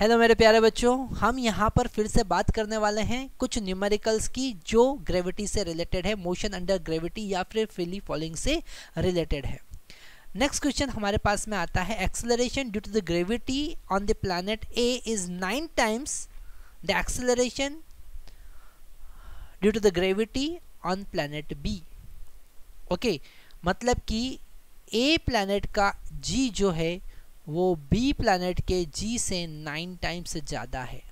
Hello मेरे प्यारे बच्चों, हम यहाँ पर फिर से बात करने वाले हैं कुछ न्यूमेरिकल्स की जो ग्रेविटी से रिलेटेड है मोशन अंडर ग्रेविटी या फिर फ्रीली फॉलिंग से रिलेटेड है। नेक्स्ट क्वेश्चन हमारे पास में आता है acceleration due to the gravity on the planet A is nine times the acceleration due to the gravity on planet B okay मतलब कि ए प्लानट का जी जो है वो बी प्लानट के जी से नाइन टाइम्स ज़्यादा है।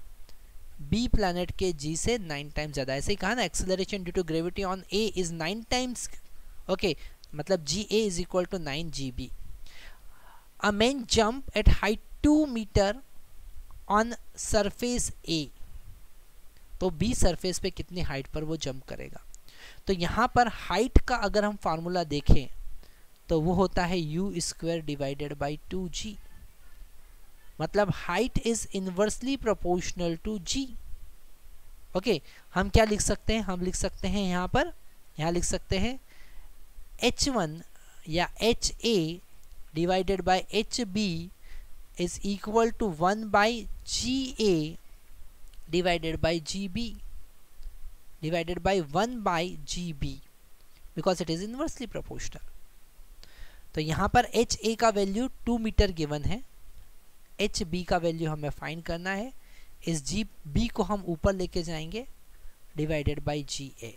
बी प्लानट के जी से नाइन टाइम्स ज़्यादा ऐसे ही कहा ना acceleration due to gravity on A is nine times okay मतलब g A is equal to nine g B a man jump at height two metre on surface A तो B surface पे कितनी height पर वो jump करेगा? तो यहाँ पर हाइट का अगर हम फार्मूला देखें तो वो होता है u square divided by two g मतलब height is inversely proportional to g okay हम क्या लिख सकते हैं? हम लिख सकते हैं यहाँ पर, यहाँ लिख सकते हैं एच वन या H A divided by H B is equal to one by g A divided by g B divided by one by g B because it is inversely proportional तो यहाँ पर एच ए का value two metre given है। H B का value हमें find करना है। इस जी बी को हम ऊपर लेके जाएँगे डिवाइडेड बाई जी ए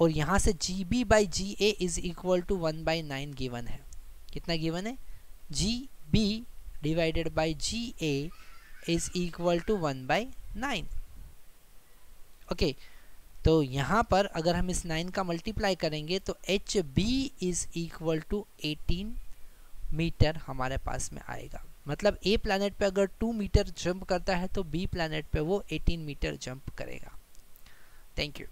और यहाँ से g B by g A is equal to one by nine given है। कितना गिवन है? G B divided by g A is equal to one by nine okay तो यहाँ पर अगर हम इस नाइन का मल्टीप्लाई करेंगे तो H B is equal to eighteen metre हमारे पास में आएगा। मतलब ए प्लानट पे अगर टू मीटर जंप करता है तो बी प्लानट पे वो 18 मीटर जंप करेगा। Thank you